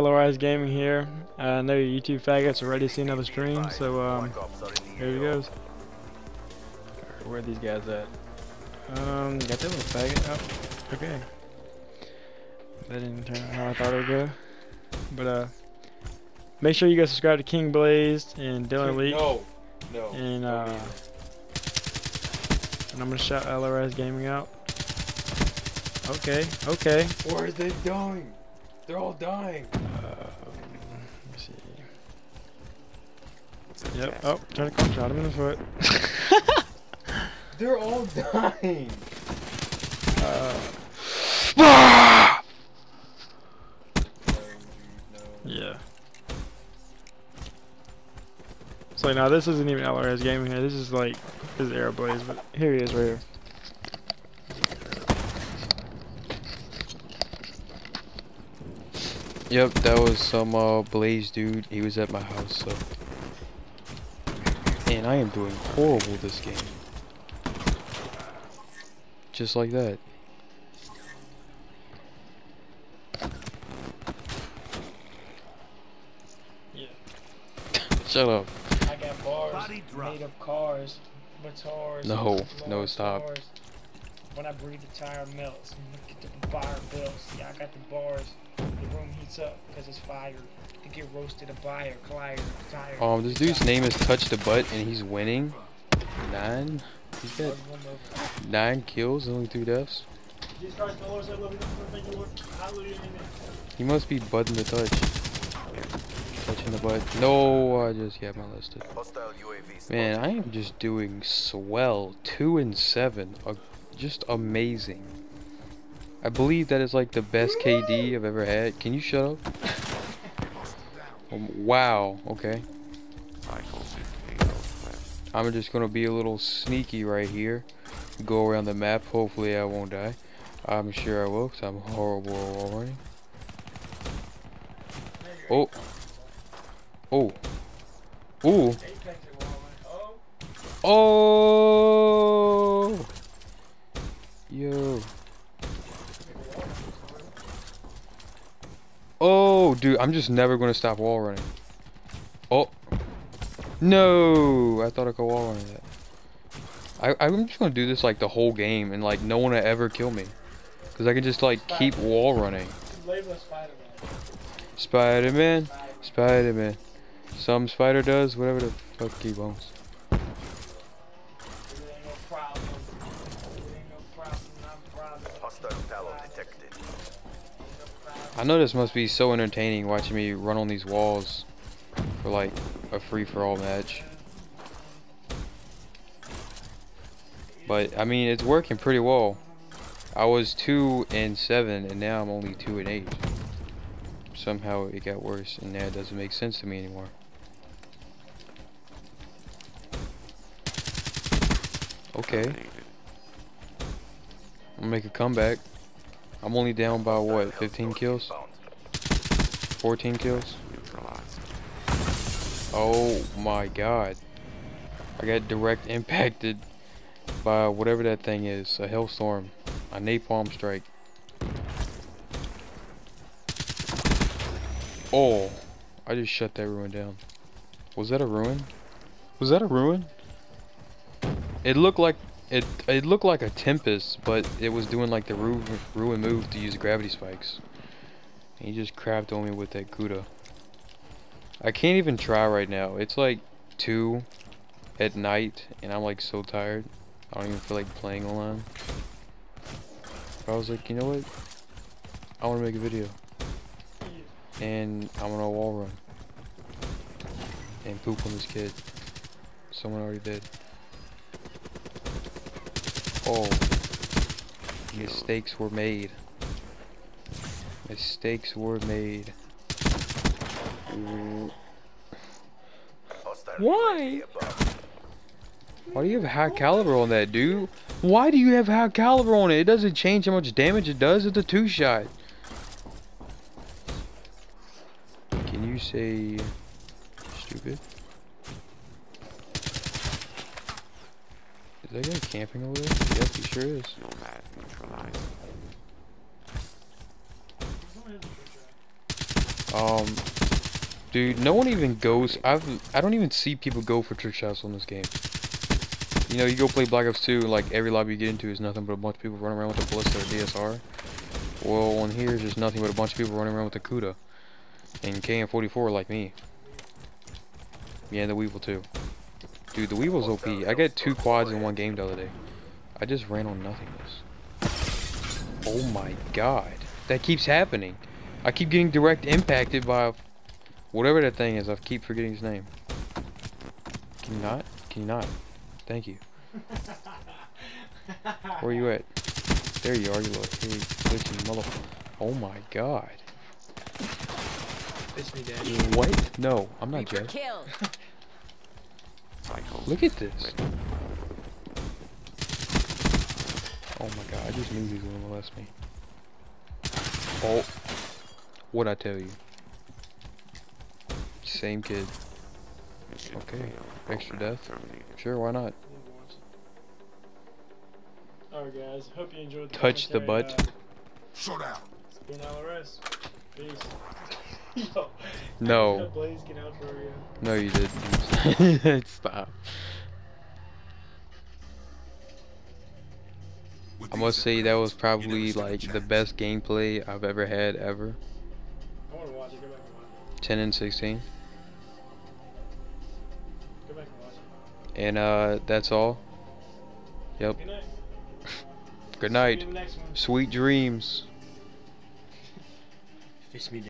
LRI's Gaming here. Uh, I know you YouTube faggots are ready to see another stream, so um, here he goes. Where are these guys at? Um, got that little faggot. Oh, okay. That didn't turn out how I thought it would go. But uh, make sure you guys subscribe to King Blaze and Dylan Leak. No, no. And uh, and I'm gonna shout LRI's Gaming out. Okay, okay. Where are they dying? They're all dying. Uh, let me see. Yep. Oh, trying to come shot him in the foot. They're all dying. uh, yeah. So now this isn't even LRS gaming here. This is like his is Airblade, but here he is right here. Yep, that was some uh, Blaze dude. He was at my house, so. And I am doing horrible this game. Just like that. Yeah. Shut up. I got bars made of cars, guitars. No, no, stop. cars. When I breathe, the tire melts. And look at the fire bills. Yeah, I got the bars. The room heats up because it's fire. To get roasted, a buyer, clier, tire. Um, this dude's name is Touch the Butt, and he's winning. Nine. He's got nine kills, only two deaths. He must be button to touch. Touching the butt. No, I just got molested. Man, I am just doing swell. Two and seven. Uh, just amazing. I believe that is like the best KD I've ever had. Can you shut up? Um, wow. Okay. I'm just gonna be a little sneaky right here. Go around the map. Hopefully I won't die. I'm sure I will, cause I'm horrible running. Oh. Oh. Ooh. Oh. Yo. Oh, dude, I'm just never gonna stop wall running. Oh. No, I thought I could wall run that. I, I'm just gonna do this like the whole game and like no one will ever kill me. Cause I can just like keep wall running. Spider-Man, Spider-Man. Some spider does whatever the fuck he wants. I know this must be so entertaining watching me run on these walls for like a free-for-all match. But I mean, it's working pretty well. I was two and seven, and now I'm only two and eight. Somehow it got worse, and now it doesn't make sense to me anymore. Okay. I'll make a comeback. I'm only down by what, 15 kills? 14 kills? Oh my god. I got direct impacted by whatever that thing is. A hailstorm. A napalm strike. Oh. I just shut that ruin down. Was that a ruin? Was that a ruin? It looked like it it looked like a Tempest, but it was doing like the ru ruin move to use gravity spikes. And he just crapped on me with that Kuda. I can't even try right now. It's like 2 at night, and I'm like so tired. I don't even feel like playing online. But I was like, you know what? I want to make a video. And I'm gonna wall run. And poop on this kid. Someone already did. Oh. Mistakes were made. Mistakes were made. Why? Why do you have high caliber on that, dude? Why do you have high caliber on it? It doesn't change how much damage it does. It's a two shot. Can you say stupid? That guy camping over there? Yep, he sure is. Nomad. Um, dude, no one even goes. I've I don't even see people go for trick shots on this game. You know, you go play Black Ops 2, like every lobby you get into is nothing but a bunch of people running around with a ballista or DSR. Well, on here is just nothing but a bunch of people running around with a Kuda and KN-44 like me. Yeah, and the Weevil too. Dude, the Weevil's OP. I got two quads in one game the other day. I just ran on nothingness. Oh my god. That keeps happening. I keep getting direct impacted by whatever that thing is. I keep forgetting his name. Can you not? Can you not? Thank you. Where are you at? There you are, you little hey, glitchy mother. Oh my god. It's me, Daddy. What? No, I'm not Reaper Jed. kill. Look at this. Oh my god, I just knew he was gonna molest me. Oh, What'd I tell you? Same kid. Okay, extra death. Sure, why not? Alright guys, hope you enjoyed the Touch the butt. uh, Showdown. it's been Alvarez. Peace. Yo, No, Blaze get out for you. no, you didn't. Stop. I must say that was probably like the best gameplay I've ever had ever. I wanna watch it, go back and watch 10 and 16. Go back and watch. And uh, that's all. Yep. Good night. Good night. you in the next one. Sweet dreams. It's me,